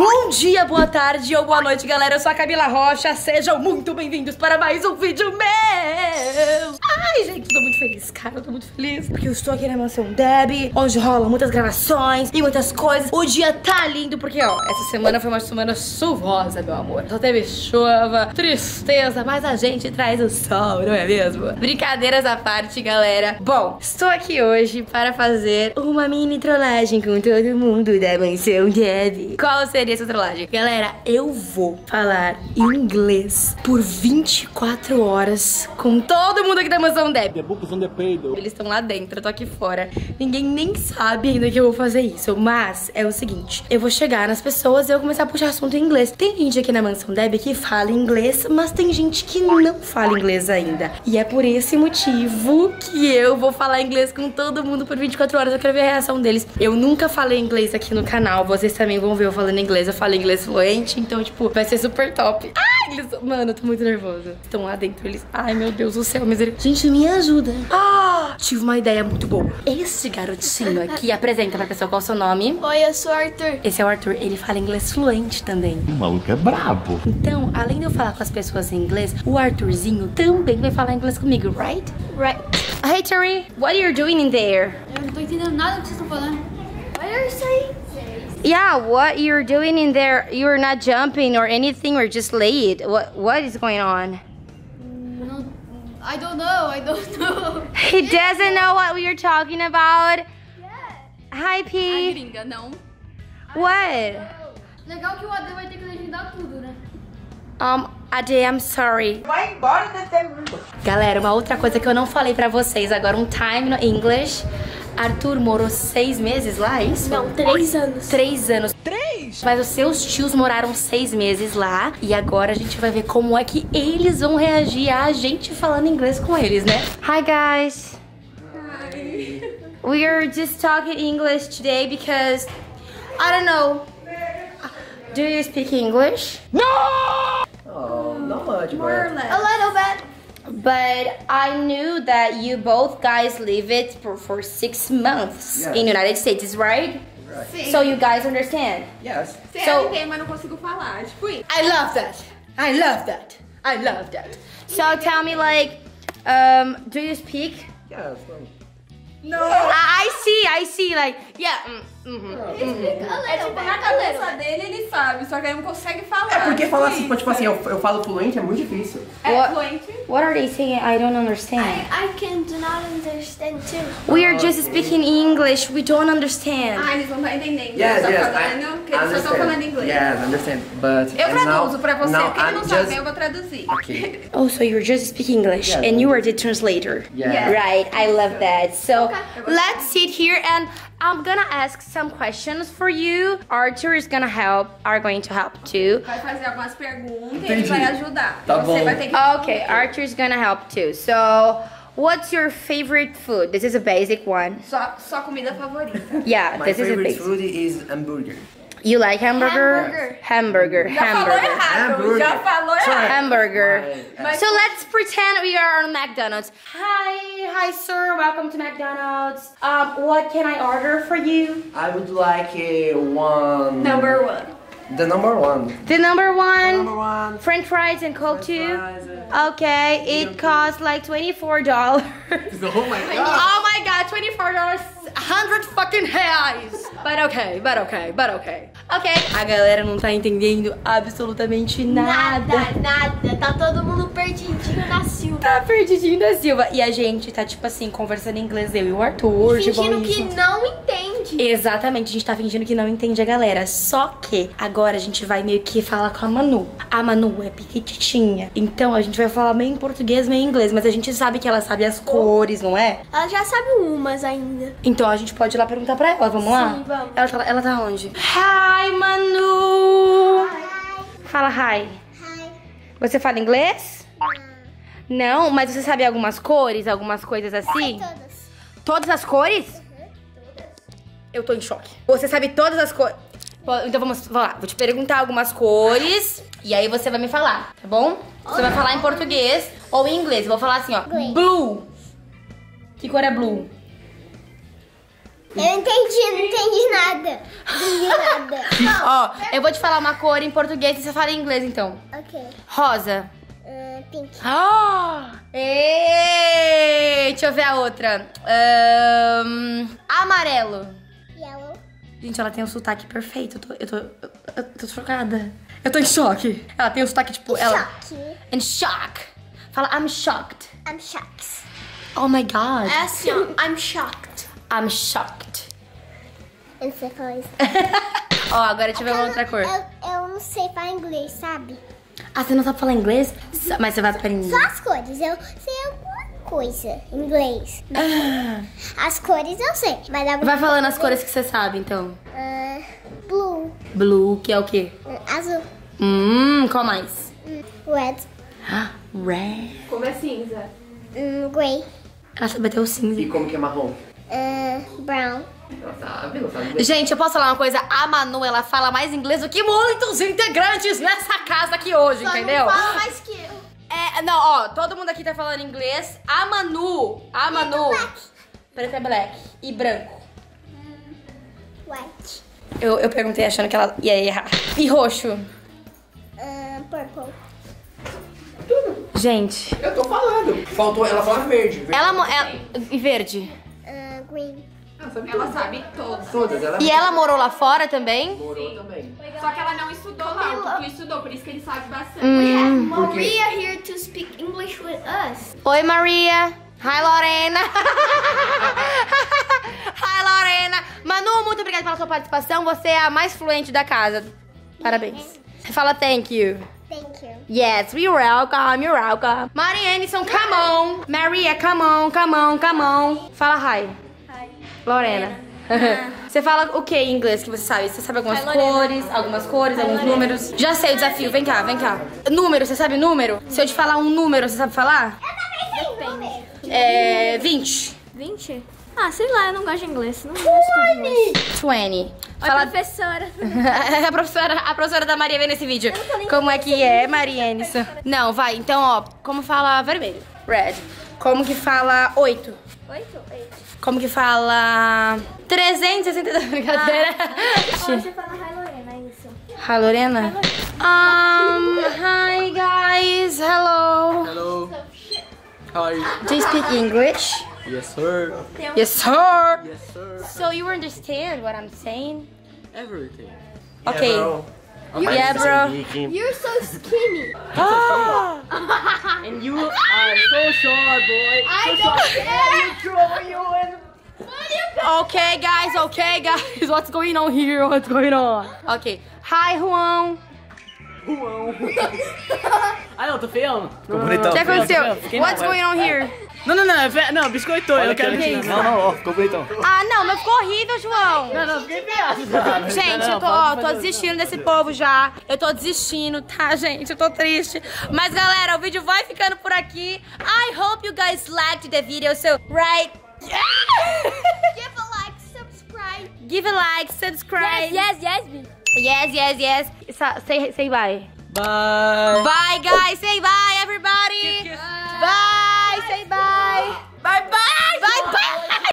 Bom dia, boa tarde ou boa noite, galera. Eu sou a Camila Rocha. Sejam muito bem-vindos para mais um vídeo meu. Ai, gente, tô muito feliz, cara. Eu tô muito feliz porque eu estou aqui na mansão Deb, onde rola muitas gravações e muitas coisas. O dia tá lindo porque, ó, essa semana foi uma semana chuvosa, meu amor. Só teve chuva, tristeza, mas a gente traz o sol, não é mesmo? Brincadeiras à parte, galera. Bom, estou aqui hoje para fazer uma mini trollagem com todo mundo da mansão Deb. Qual seria essa trollagem? Galera, eu vou falar inglês por 24 horas com todo mundo aqui da mansão Deb. The on the. Eles estão lá dentro, eu tô aqui fora. Ninguém nem sabe ainda que eu vou fazer isso. Mas é o seguinte: eu vou chegar nas pessoas e eu vou começar a puxar assunto em inglês. Tem gente aqui na mansão Deb que fala inglês, mas tem gente que não fala inglês ainda. E é por esse motivo que eu vou falar inglês com todo mundo por 24 horas. Eu quero ver a reação deles. Eu nunca falei inglês aqui no canal. Vocês também vão ver eu falando inglês. Eu falo inglês fluente, então, tipo, vai ser super top. Ai, eles. Mano, eu tô muito nervosa. Estão lá dentro, eles. Ai, meu Deus do céu, misericórdia. Gente, me ajuda. Ah, tive uma ideia muito boa. Esse garotinho aqui apresenta pra pessoa qual é o seu nome. Oi, eu sou o Arthur. Esse é o Arthur, ele fala inglês fluente também. O maluco é brabo. Então, além de eu falar com as pessoas em inglês, o Arthurzinho também vai falar inglês comigo, right? Right. Hey, Terry, what are you doing in there? Eu não tô entendendo nada do que vocês estão falando. What are you saying? Yeah, what you're doing in there? You're not jumping or anything, or just late. What What is going on? Não, I don't know, I don't know. He doesn't know what we are talking about. Hi, P. gringa, não. What? Legal que o Adel vai ter que legendar tudo, né? Um, Ade, I'm sorry. Vai embora Galera, uma outra coisa que eu não falei pra vocês agora, um time no English. Arthur morou seis meses lá, é isso? Não, três anos. Três anos. Três? Mas os seus tios moraram seis meses lá. E agora a gente vai ver como é que eles vão reagir a gente falando inglês com eles, né? Hi, guys. Hi. We are just talking English today because, I don't know. Do you speak English? Oh, not much, More or less. A little bit. But I knew that you both guys live it for, for six months Yes. in United States, right? Sim. So you guys understand? Yes. Sei, so- eu entendo, mas não consigo falar. Tipo isso. I love that. I love that. I love that. So tell me, like, um, do you speak? Yes. No. I, I see, I see, like, yeah. Mm, mhm. É tipo, na cabeça dele ele sabe, só que ele não consegue falar. É porque Tipo falar assim, isso. tipo assim, eu, eu falo fluente é muito difícil. É What? fluente. What are they saying? I don't understand. I can do not understand too. We are just speaking English. We don't understand. Ah, eles não estão entendendo. Yes, yes, I falando que eles só estão understand. falando inglês. Yes, understand. But Eu and traduzo now- pra você, now porque ele não I'm sabe, just- eu vou traduzir. Okay. Oh, so you're just speaking English Yeah. and you are the translator. Yeah. Right, I love that. So Okay. let's sit here and I'm gonna ask some questions for you. Arthur is gonna help, are going to help too. Vai fazer algumas perguntas e ele vai ajudar. Tá Você bom. vai ter que Okay, responder. is gonna help too. So, what's your favorite food? This is a basic one. Sua, sua comida favorita. Yeah, My this is a favorite food is hamburger. You like hamburger? Hamburger, Já falou hamburger. Hamburger. já falou errado. Hamburger. So let's pretend we are on McDonald's. Hi, hi, sir. Welcome to McDonald's. Um, what can I order for you? I would like uh, one. Number one. The number one. The number one, Number one. French fries and Coke too. Okay, it costs like twenty-four dollars. Oh my god. oh my god, twenty-four dollars, hundred fucking reais. But okay, but okay, but okay. Ok. A galera não tá entendendo absolutamente nada. Nada, nada. Tá todo mundo perdidinho na Silva. Tá perdidinho da Silva. E a gente tá, tipo assim, conversando em inglês, eu e o Arthur, de Fingindo boinha. que não entende. Exatamente, a gente tá fingindo que não entende a galera. Só que agora a gente vai meio que falar com a Manu. A Manu é piquititinha. Então a gente vai falar meio em português, meio em inglês. Mas a gente sabe que ela sabe as cores, não é? Ela já sabe umas ainda. Então a gente pode ir lá perguntar pra ela. Vamos lá? Sim, vamos. Ela tá, ela tá onde? Hi, Manu! Fala hi. Você fala inglês? Não, mas você sabe algumas cores, algumas coisas assim? Todas. Todas as cores? Eu tô em choque. Você sabe todas as cores? Então vamos, vamos lá, vou te perguntar algumas cores e aí você vai me falar, tá bom? Você vai falar em português ou em inglês. Eu vou falar assim, ó. Blue. Que cor é blue? Eu entendi, não entendi nada. Entendi nada. Ó, eu vou te falar uma cor em português e você fala em inglês, então. ok. Rosa. Ah, pink. Ah! Ei, deixa eu ver a outra. Ahn, amarelo. Gente, ela tem um sotaque perfeito. Eu tô, eu tô, eu, tô chocada. Eu tô em choque. Ela tem um sotaque, tipo, ela... Shock. In shock. Fala, I'm shocked. I'm shocked. Oh my God. É assim, ó. I'm shocked. I'm shocked. Eu não sei falar isso. Ó, agora deixa eu ver uma outra cor. Eu, eu não sei falar inglês, sabe? Ah, você não sabe falar inglês? Mas você vai aprender. Só as cores. Eu sei alguma coisa em inglês. As cores eu sei. Mas a Vai falando as cores que você sabe, então. Ah, blue. Blue, que é o quê? Ah, azul. Hum, qual mais? Hum, red. Ah, Red. Como é cinza? Hum, gray. Ela sabe até o cinza. E como que é marrom? Ah, brown. Ela sabe, ela sabe. Gente, eu posso falar uma coisa? A Manu, ela fala mais inglês do que muitos integrantes nessa casa aqui hoje, entendeu? Não fala mais que. É, não, ó, todo mundo aqui tá falando inglês. A Manu, a Manu. Preto é black e branco. White. Eu, eu perguntei achando que ela ia errar. E roxo. Ah, purple. Gente, Eu tô falando. Faltou, ela fala verde. verde. ela, mo- ela e verde. Ah, green. Ela sabe Ela tudo. sabe todas. Todas, ela E ela morou lá fora também? morou também. Só que ela não estudou lá, o Tutu estudou, por isso que ele sabe bastante. Hum. Maria here to speak English with us. Oi, Maria. Hi, Lorena. Hi, Lorena. Manu, muito obrigada pela sua participação. Você é a mais fluente da casa. Parabéns. Fala thank you. Thank you. Yes, you're welcome, you're welcome. Marianison, come on. Maria, come on, come on, come on. Fala hi. Lorena. Você fala o que em inglês que você sabe? Você sabe algumas cores, algumas cores, alguns números? Já sei o desafio, vem cá, vem cá. Número, você sabe número? Se eu te falar um número, você sabe falar? Depende. É. 20. 20? Ah, sei lá, eu não gosto de inglês. Não gosto inglês. 20. Oi, Fala. professora. a, professora, a professora da Maria vem nesse vídeo. Como é que é, Marianison? Não, vai. Então, ó, como fala vermelho? Red. Como que fala 8? Oito? Oito. Como que fala 360 brincadeira? Você fala hi, Lorena, é isso. Hi, Lorena. Um, hi guys. Hello. Hello. How are you? Do you speak English? Yes, sir. Yes, sir. Yes, sir. So you understand what I'm saying? Everything. Okay. Bro. Yeah, bro. You're so skinny. Ah! And you are so short, boy. I don't care. Okay, guys. Okay, guys. What's going on here? What's going on? Okay. Hi, Juan. Ah, não, tô feião. Ficou O que aconteceu? What's going on here? Não, não, não, é não, biscoitou, eu não quero que que isso. Não, não, ó, ficou bonitão. Ah, não, mas ficou horrível, João. Não, não, fiquei feiaço. Gente, eu tô, ó, tô desistindo desse povo já. Eu tô desistindo, tá, gente? Eu tô triste. Mas, galera, o vídeo vai ficando por aqui. I hope you guys liked the video. So, right... Give a like, subscribe. Give a like, subscribe. Yes, yes, yes. yes, yes. yes. Sa- Say, say bye. Bye. Bye, guys. Say bye, everybody. Bye. Say bye. Bye, bye. Bye, bye.